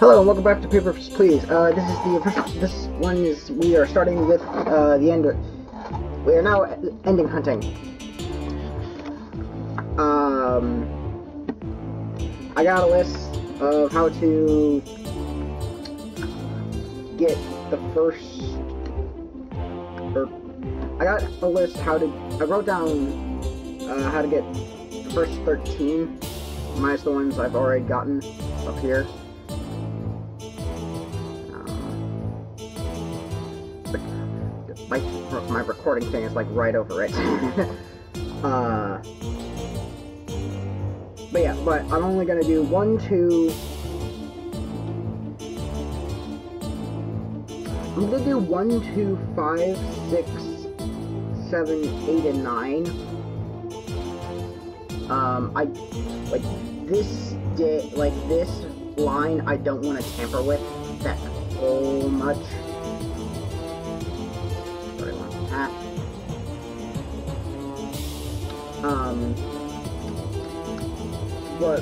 Hello and welcome back to Papers, Please. Uh, this is the. This one is we are starting with uh, the end. We are now ending hunting. Um, I got a list of how to get the first. Or I got a list how to. I wrote down uh, how to get the first 13 minus the ones I've already gotten up here. My my recording thing is like right over it. uh, but yeah, but I'm only gonna do one, two. I'm gonna do one, two, five, six, seven, eight, and nine. Um, I like this day, like this line. I don't want to tamper with that so much. Um, but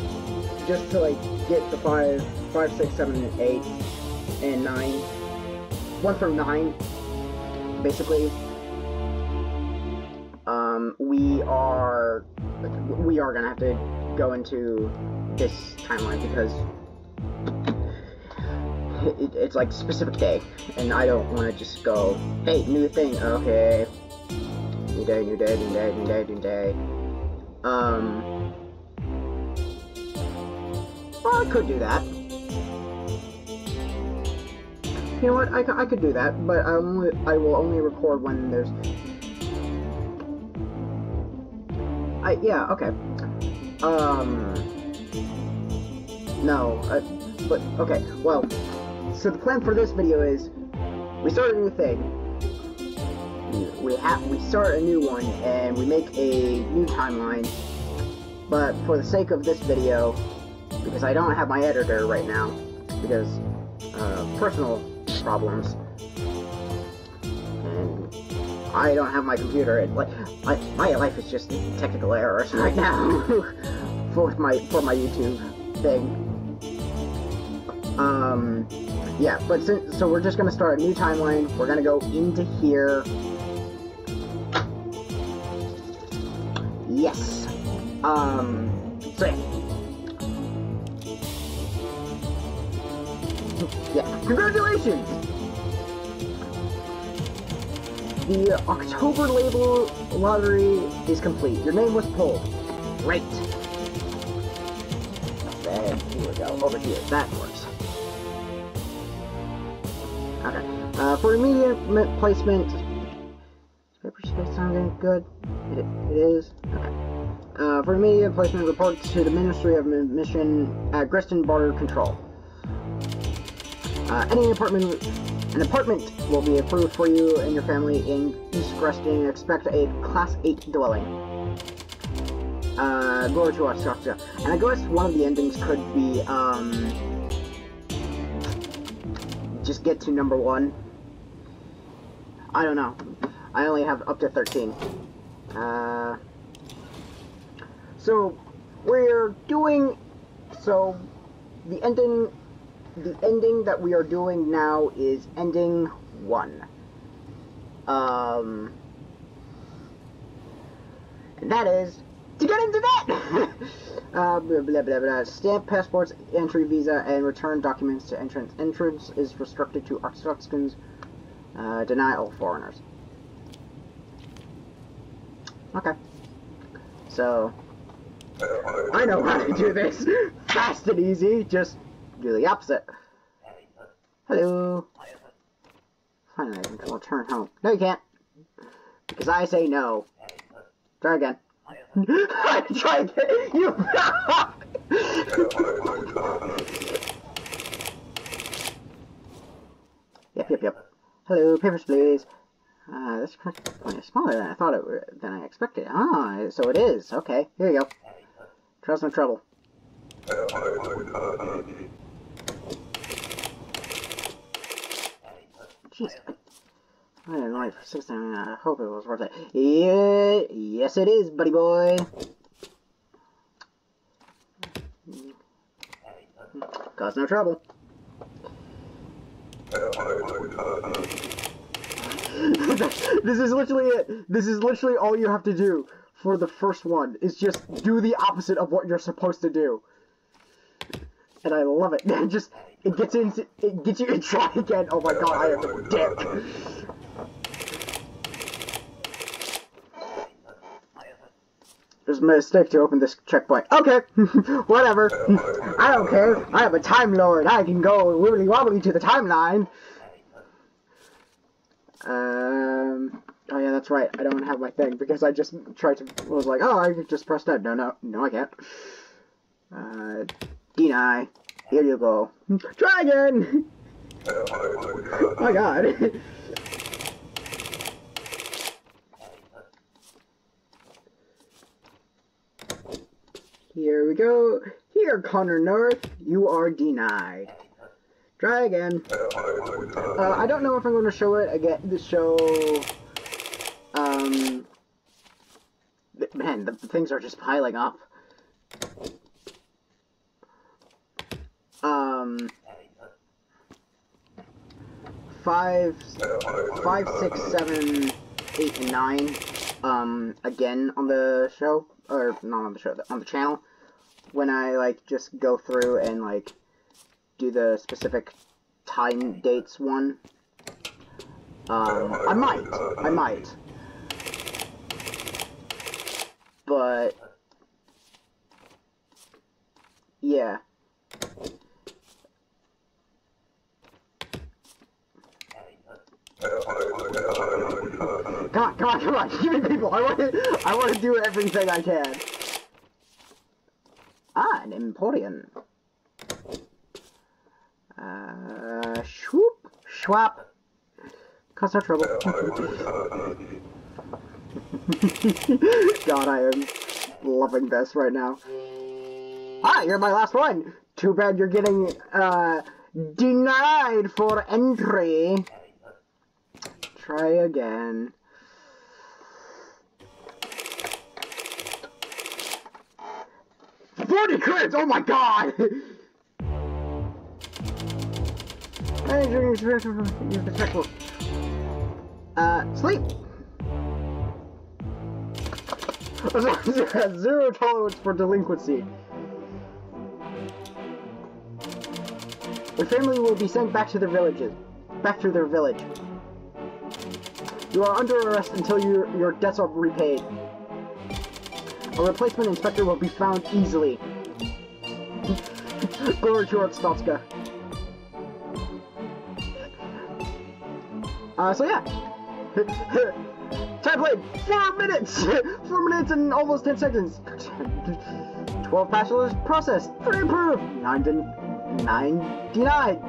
just to like get the five, five, six, seven, and eight, and nine, one from nine, basically. Um, we are we are gonna have to go into this timeline because it, it's like specific day, and I don't want to just go, hey, new thing, okay, new day, new day, new day, new day, new day. Um, well, I could do that. You know what? I, I could do that, but I only I will only record when there's. I yeah okay. Um. No, uh, but okay. Well, so the plan for this video is we start a new thing. We have we start a new one and we make a new timeline. But for the sake of this video, because I don't have my editor right now, because uh, personal problems, and I don't have my computer, and like my, my life is just technical errors right now for my for my YouTube thing. Um, yeah, but since, so we're just gonna start a new timeline. We're gonna go into here. Yes. Um, so yeah. yeah. Congratulations! The October label lottery is complete. Your name was pulled. Great. Then here we go. Over here. That works. Okay. Uh, for immediate placement, paper space sounding good. It, it is. Uh, for immediate placement, report to the Ministry of Admission at Grestin Border Control. Uh, any apartment, an apartment will be approved for you and your family in East Grestin. Expect a Class 8 dwelling. Uh, glory to structure. And I guess one of the endings could be, um, just get to number one. I don't know. I only have up to 13. Uh, so, we're doing, so, the ending, the ending that we are doing now is ending one. Um, and that is to get into that! uh, blah, blah, blah, blah. Stamp passports, entry visa, and return documents to entrance. Entrance is restricted to Arstotzkans. Uh, deny all foreigners. Okay. So, I know how to do this. Fast and easy. Just do the opposite. Hello. Finally, I can return home. No, you can't. Because I say no. Try again. Try again. You. yep, yep, yep. Hello, papers, please. Uh, this point is smaller than I thought it were, than I expected. Ah, so it is. Okay, here you go. Trials no trouble. Jeez. I didn't like for six times. I hope it was worth it. Yeah, yes it is, buddy boy. Cause no trouble. this is literally it. This is literally all you have to do for the first one. Is just do the opposite of what you're supposed to do. And I love it. just it gets into it gets you to try again. Oh my god, I am a dick. There's a mistake to open this checkpoint. Okay, whatever. I don't care. I am a Time Lord. I can go wibbly wobbly to the timeline. Um. Oh yeah, that's right. I don't have my thing because I just tried to. Was like, oh, I just pressed that. No, no, no, I can't. Uh, deny. Here you go. Try again. oh my god. Here we go. Here, Connor North, you are denied. Try again. Uh, I don't know if I'm going to show it again. The show. Um. Man, the, the things are just piling up. Um. Five, five, six, seven, eight, and nine. Um, again on the show, or not on the show, on the channel when I like just go through and like do the specific time dates one. Um, I might, I might, but yeah. On, come on, come on, give me people. I want to, I want to do everything I can. Ah, an Emporium. Uh, swoop, schwap. Cause no trouble. God, I am loving this right now. Ah, you're my last one. Too bad you're getting, uh, denied for entry. Try again. 40 crits! Oh my god! Uh, sleep! Zero tolerance for delinquency. The family will be sent back to their villages. Back to their village. You are under arrest until your, your debts are repaid. A replacement inspector will be found easily. Glory to Stotska. Uh, so yeah. Time played! Four minutes! Four minutes and almost ten seconds. Twelve bachelors processed. Three approved. Nine, nine denied.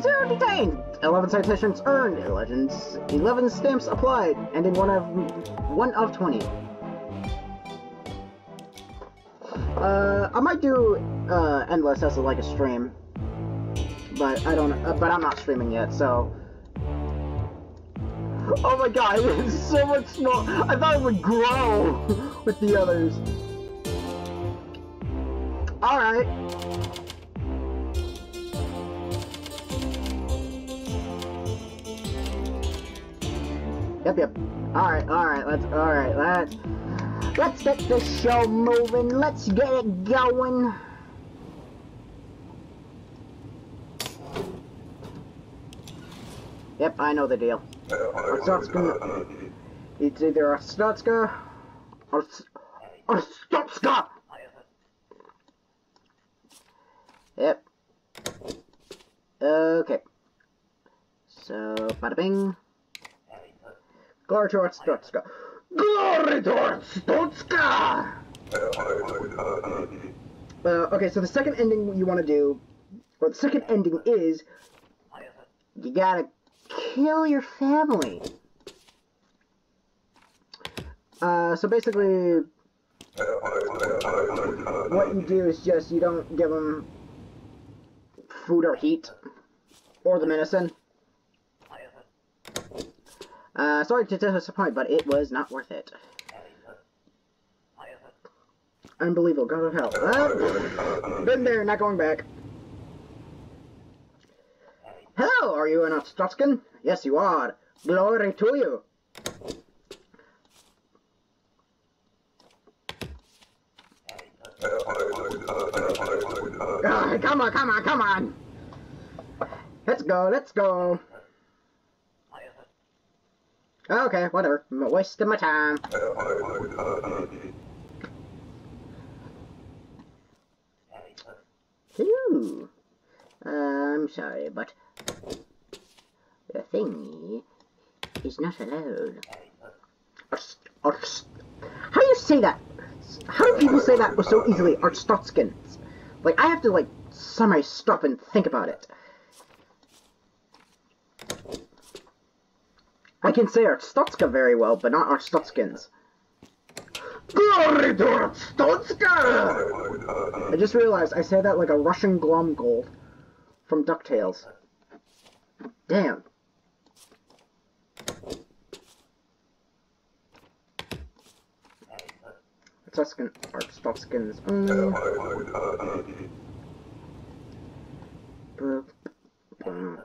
Zero detained. Eleven citations earned. Eleven, Eleven stamps applied. Ending one of one of twenty. Uh, I might do uh, Endless as like a stream, but I don't. Uh, but I'm not streaming yet, so. Oh my god, it's so much small. I thought it would grow with the others. All right. Yep, yep. All right, all right. Let's. All right, let's. Let's get this show moving. Let's get it going. Yep, I know the deal. It's either a Arstotzka or Arstotzka. Yep. Okay. So, bada bing. Go to Arstotzka. Glory to Stotska! Uh, okay, so the second ending you want to do, or the second ending is, you gotta kill your family. Uh, so basically, what you do is just, you don't give them food or heat, or the medicine. Uh, sorry to disappoint, but it was not worth it. Unbelievable, God of hell. Uh, been there, not going back. Hello, are you an Ostrowskin? Yes, you are. Glory to you. Ah, come on, come on, come on. Let's go, let's go. Okay, whatever. I'm wasting my time. Uh, I'm sorry, but the thingy is not allowed. How do you say that? How do people say that so easily? Arstotzkins. Like, I have to, like, somehow stop and think about it. I can say Arstotzka very well, but not Arstotskins. Glory to Arstotzka! I just realized I said that like a Russian Glomgold from DuckTales. Damn. Tuscan. Mm. Boop. Boom.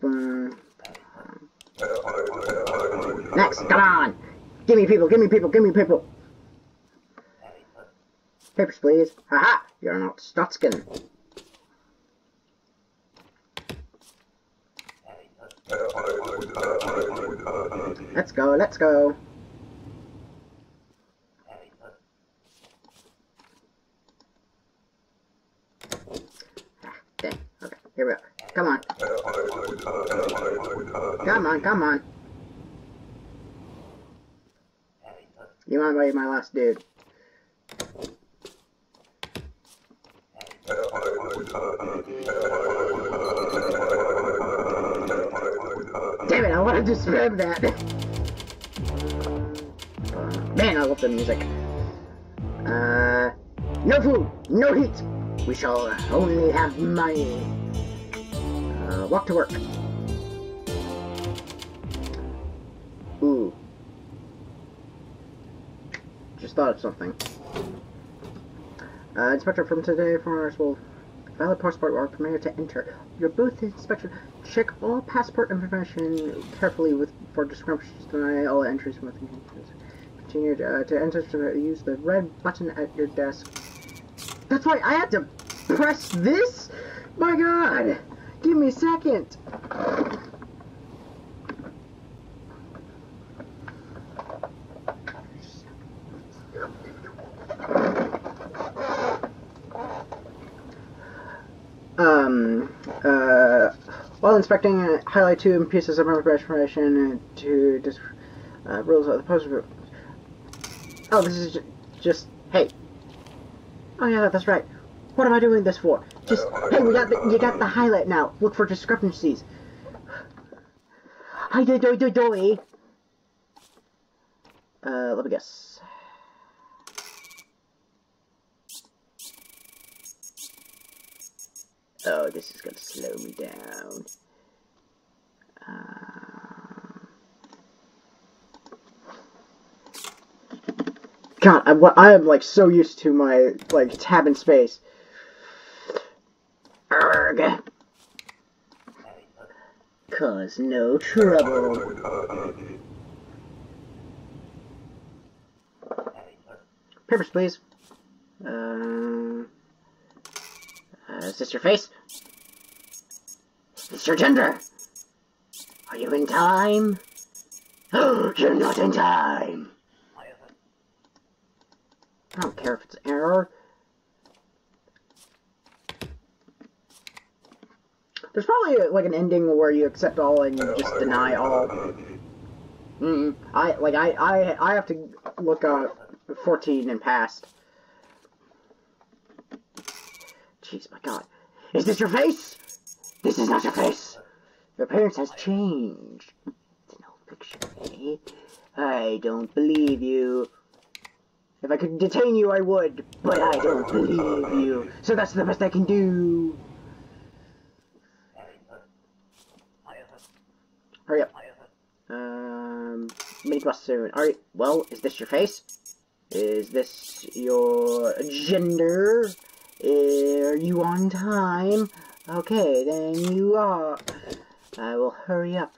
Boom. Next, come on! Give me people, give me people, give me people! Papers, please. Haha! You're not Stotskin. Let's go, let's go. Ah, Dang. Okay, here we go. Come on. Come on, come on. You might be my last dude. Spam that. Man, I love the music. Uh, no food, no heat. We shall only have money. Uh, walk to work. Ooh. Just thought of something. Uh, inspector from today, foreigners will valid passport are permitted to enter. Your booth inspection. Check all passport information carefully with for discrepancies. Deny all entries with Continue uh, to enter. To use the red button at your desk. That's why I had to press this. My God. Give me a second. Um, uh, while inspecting, uh, highlight two pieces of information to dis uh, rules of the post. Oh, this is just, hey. Oh yeah, that's right. What am I doing this for? Just, hey, we got the, you got the highlight now. Look for discrepancies. Hi, do do do do. Uh, let me guess. Oh, this is gonna slow me down. God, I'm, I am like so used to my like tab in space. Cause no trouble. Papers, please. Uh, uh, is this your face? Is your gender? Are you in time? Oh, you're not in time! I don't care if it's error. There's probably like an ending where you accept all and you just deny all. Mm, I like I I I have to look up 14 and past. Jeez, my God, is this your face? This is not your face. Your appearance has changed. It's an old picture, eh? I don't believe you. If I could detain you, I would, but I don't believe you. So that's the best I can do. Hurry up. Um, mini bus soon. Alright, well, is this your face? Is this your gender? Are you on time? Okay, then you are. I will hurry up.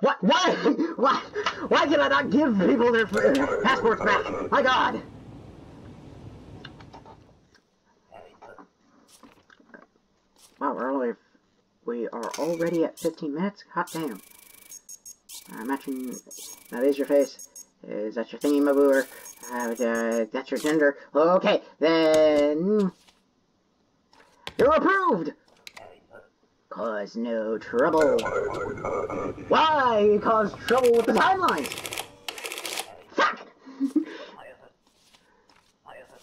What? Why? Why? Why can I not give people their passports back? My God! Wow, we're only we are already at 15 minutes. Hot damn! Matching. Now, there's your face. Is that your thingy, mabooer? Uh, uh, that's your gender. Okay, then you're approved. Cause no trouble. Why cause trouble with the timeline? Fuck!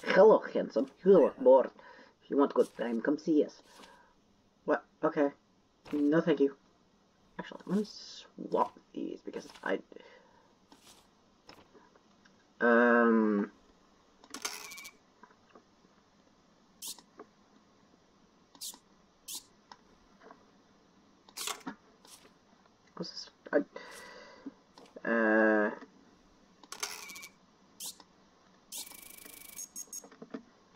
Hello, handsome. You look bored. If you want good time, come see us. What? Okay. No, thank you. Actually, let me swap these because I... Um... What's this? I, uh...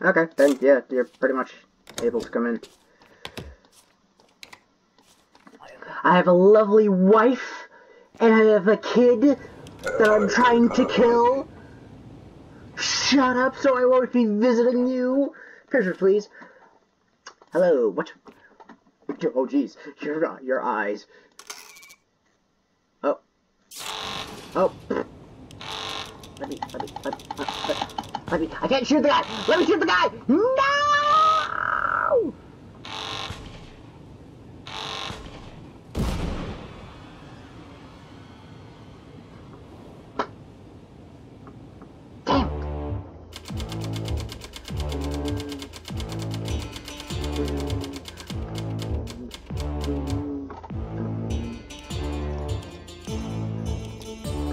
Okay, then, yeah, you're pretty much able to come in. I have a lovely wife, and I have a kid that I'm trying to kill. Shut up so I won't be visiting you. Picture, please. Hello, what? Oh, jeez, your, your eyes. Oh. Oh. Let me, let me, let me, let me, let me, I can't shoot the guy! Let me shoot the guy! No!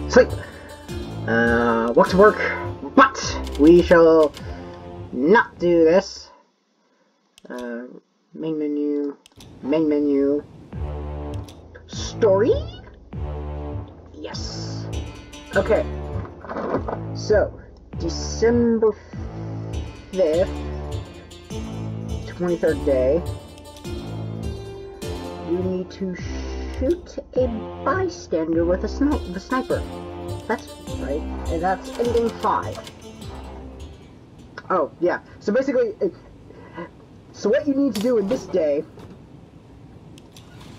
Sleep! Uh, walk to work, but we shall not do this. Uh, main menu, main menu, story? Yes. Okay. So, December 5th, 23rd day, you need to shoot a bystander with a sni the sniper. That's right, and that's ending 5. Oh, yeah. So basically, uh, so what you need to do in this day...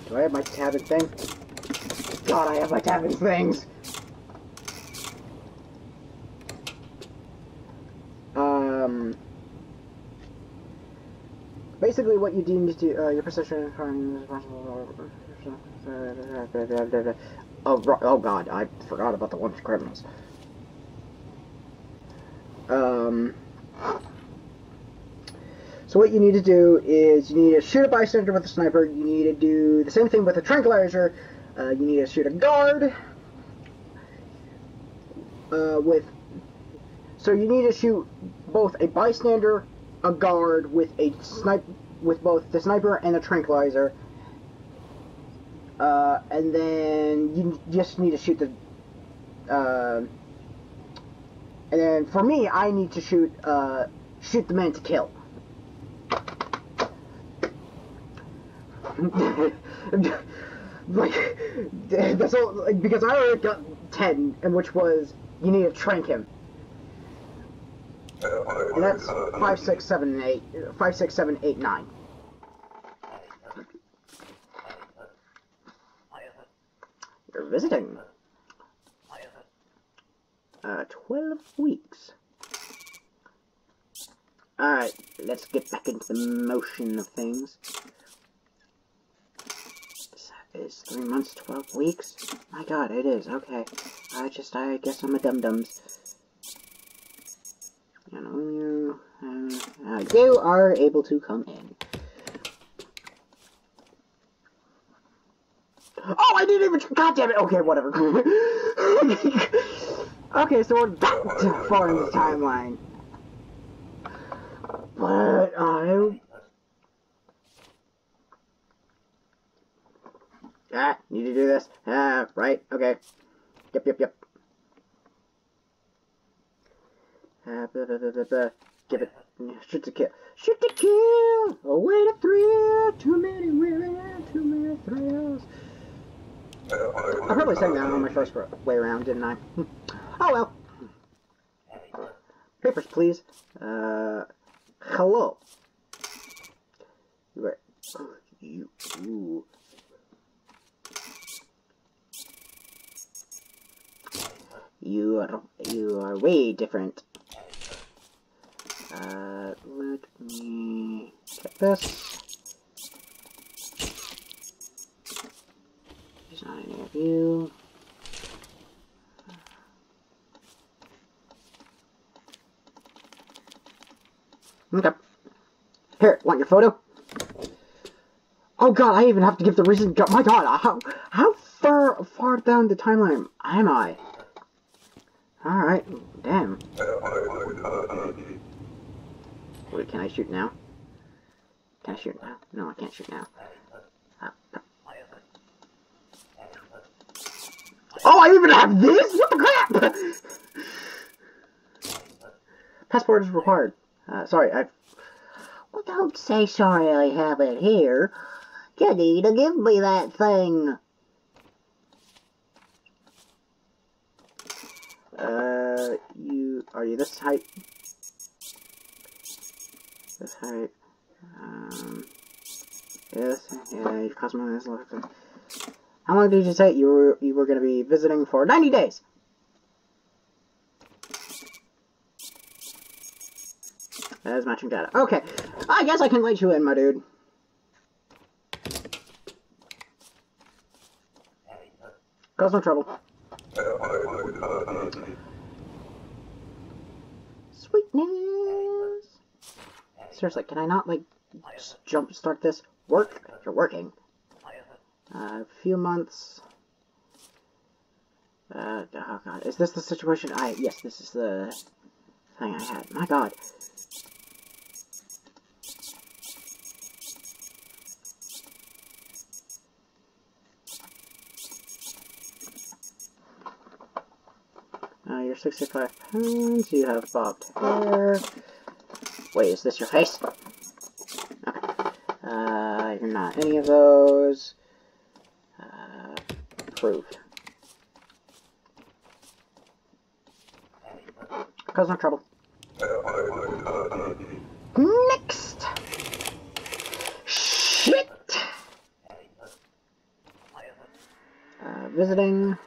Do I have my tabbing thing? God, I have my tabbing things! Um... Basically, what you need to do, uh, your position, Oh, oh god, I forgot about the one for criminals. Um, so what you need to do is you need to shoot a bystander with a sniper. You need to do the same thing with a tranquilizer. Uh, you need to shoot a guard uh, with. So you need to shoot both a bystander, a guard with a snipe with both the sniper and the tranquilizer. Uh, and then you just need to shoot the. Uh, and then for me, I need to shoot uh, shoot the man to kill. like that's all. Like, because I already got ten, and which was you need to trank him. And that's five, six, seven, eight. Five, six, seven, eight, nine. You're visiting. Uh, 12 weeks. Alright, let's get back into the motion of things. Is three months, 12 weeks? My god, it is, okay. I just, I guess I'm a dum-dums. You know, you, uh, you are able to come in. Oh, I didn't even. God damn it. Okay, whatever. okay, so we're back to far in the timeline. But I. Ah, need to do this. Ah, right. Okay. Yep, yep, yep. Uh, blah, blah, blah, blah, blah. Give it. Shoot to kill. Shoot to kill! Away to thrill! Too many women, too many thrills. I probably sang that on my first way around, didn't I? oh well. Papers, please. Uh, hello. You are. You. Ooh. You are. You are way different. Uh, let me get this. There's not any of you. Okay. Here, want your photo? Oh god, I even have to give the reason. My god, how how far far down the timeline am I? All right, damn. Can I shoot now? Can I shoot now? No, I can't shoot now. Oh, I even have this? What the crap? Passport is required. Uh, sorry, I... Well, don't say sorry I have it here. You need to give me that thing. Uh, you... Are you this height? This height. Um... Yeah, cosmo is How long did you say you were you were going to be visiting for? 90 days! That is matching data. Okay. I guess I can let you in, my dude. Cause no trouble. Sweetness! Seriously, can I not, like, just jump start this? Work? You're working. Uh, a few months. Uh, oh god, is this the situation? I, yes, this is the thing I had. My god. Uh, you're 65 pounds, you have bobbed hair. Wait, is this your face? Okay. Uh, you're not any of those. Uh, approved. Cause no trouble. Next! Shit! Uh, visiting.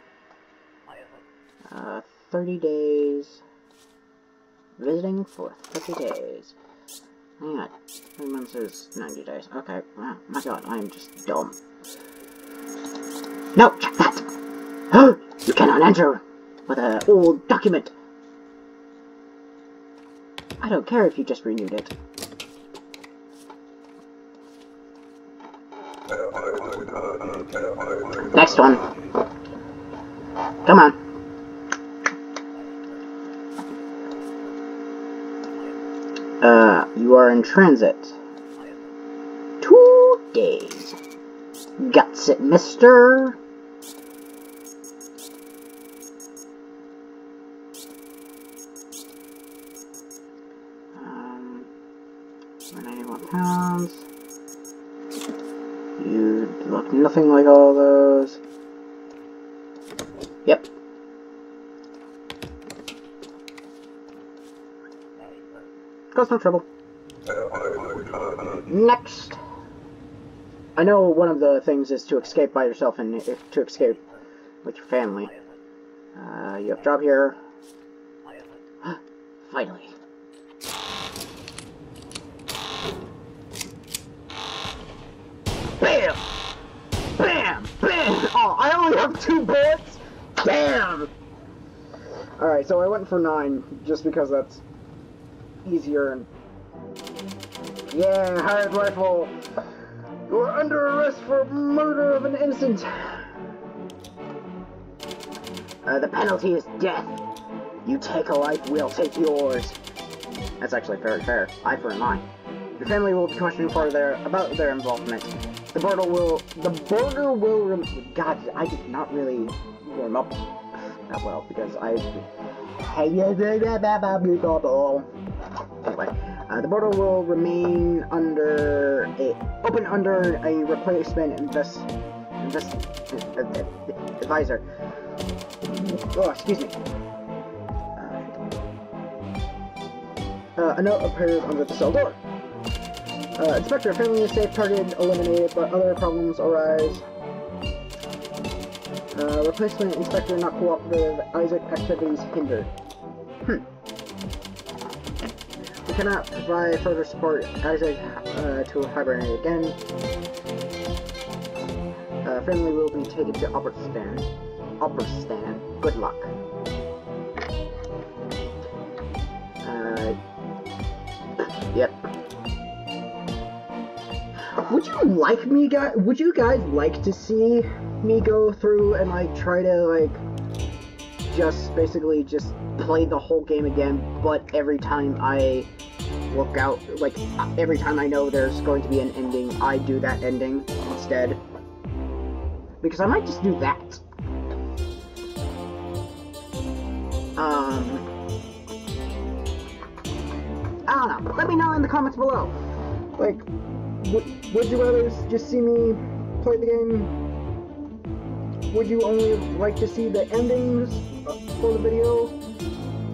Uh, 30 days. Visiting for 30 days. Hang on. Three months is 90 days. Okay. Wow. My god, I am just dumb. No, check that! you cannot enter with an old document. I don't care if you just renewed it. Next one. Come on. Uh, you are in transit. Two days. Guts it, mister. Um, 91 pounds. You look nothing like all those. Yep. Cause no trouble. Next. I know one of the things is to escape by yourself and to escape with your family. Uh, you have a job here. Finally. Bam! Bam! Bam! Oh, I only have two bullets? Damn! Alright, so I went for nine, just because that's easier and... Yeah, hired rifle! You're under arrest for murder of an innocent! Uh, the penalty is death. You take a life, we'll take yours. That's actually very fair. Eye for an eye. Your family will be questioned for their about their involvement. The border will the border will rem God, I did not really warm up that well because I Anyway, uh, the portal will remain under a open under a replacement invest invest advisor. Oh, excuse me. Uh, a note appears under the cell door. Uh, Inspector, family is safe, target eliminated, but other problems arise. Uh, replacement inspector not cooperative, EZIC activities hindered. Cannot provide further support, EZIC uh, to hibernate again. Uh, family will be taken to Obristan. Obristan. Good luck. Uh, yep. Would you like me guys? Would you guys like to see me go through and like try to like just basically just play the whole game again, but every time I look out, like every time I know there's going to be an ending, I do that ending instead. Because I might just do that. Um, I don't know. Let me know in the comments below. Like, would, would you rather just see me play the game? Would you only like to see the endings for the video?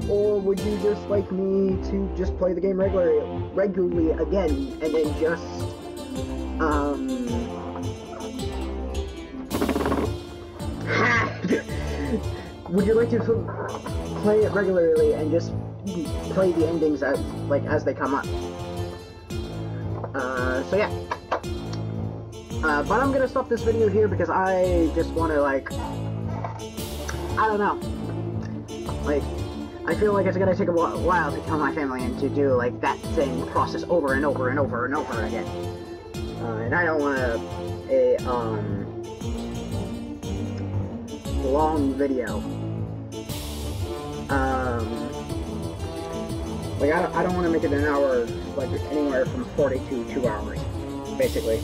Or would you just like me to just play the game regularly, regularly again, and then just, um... would you like to play it regularly and just play the endings as, like, as they come up? Uh, so yeah. Uh, but I'm gonna stop this video here because I just want to, like, I don't know. Like, I feel like it's gonna take a while to tell my family and to do, like, that same process over and over and over and over again. Uh, and I don't want a, a, um, long video. Um, like, I don't, I don't want to make it an hour, like, anywhere from 40 to 2 hours, basically.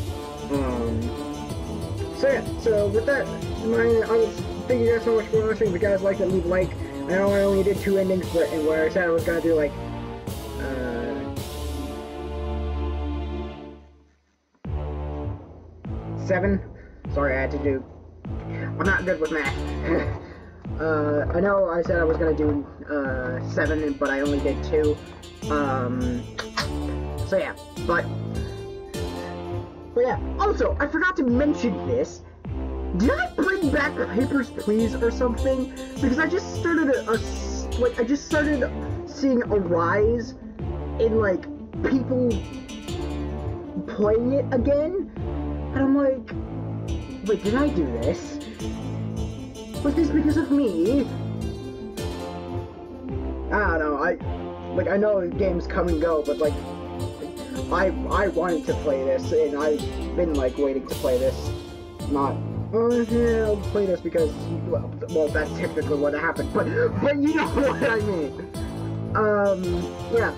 Um, so yeah, so with that in mind, I thank you guys so much for watching. If you guys liked it, leave a like. I know I only did two endings, but where I said I was gonna do like, uh, seven. Sorry, I had to do. I'm not good with math. uh, I know I said I was gonna do uh, seven, but I only did two. Um, so yeah, but but yeah, also, I forgot to mention this. Did I bring back Papers, Please or something? Because I just started a, a like, I just started seeing a rise in, like, people playing it again. And I'm like, wait, did I do this? Was this because of me? I don't know, I, like, I know games come and go, but, like, I I wanted to play this, and I've been like waiting to play this. Not oh yeah, I'll play this because well, well that's typically what happened, but but you know what I mean. Um yeah.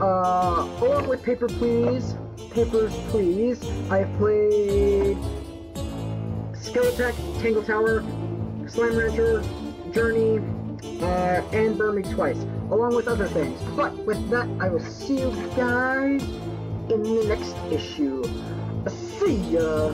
Uh, along with Paper Please, Papers Please, I've played Skeletek, Tangle Tower, Slime Rancher, Journey, uh, and Burn Twice, along with other things. But with that, I will see you guys in the next issue. See ya!